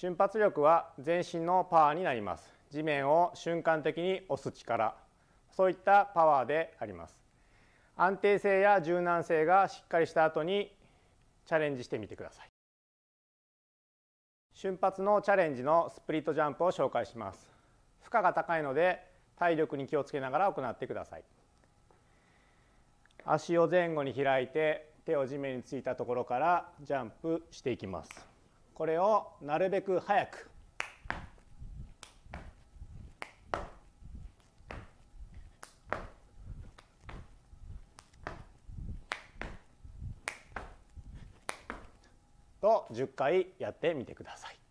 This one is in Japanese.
瞬発力は全身のパワーになります。地面を瞬間的に押す力。そういったパワーであります。安定性や柔軟性がしっかりした後にチャレンジしてみてください。瞬発のチャレンジのスプリットジャンプを紹介します。負荷が高いので体力に気をつけながら行ってください。足を前後に開いて手を地面についたところからジャンプしていきます。これをなるべく早く。と10回やってみてください。